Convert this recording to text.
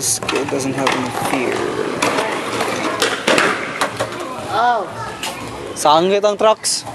This kid doesn't have any fear. Oh. Sangit ang trucks.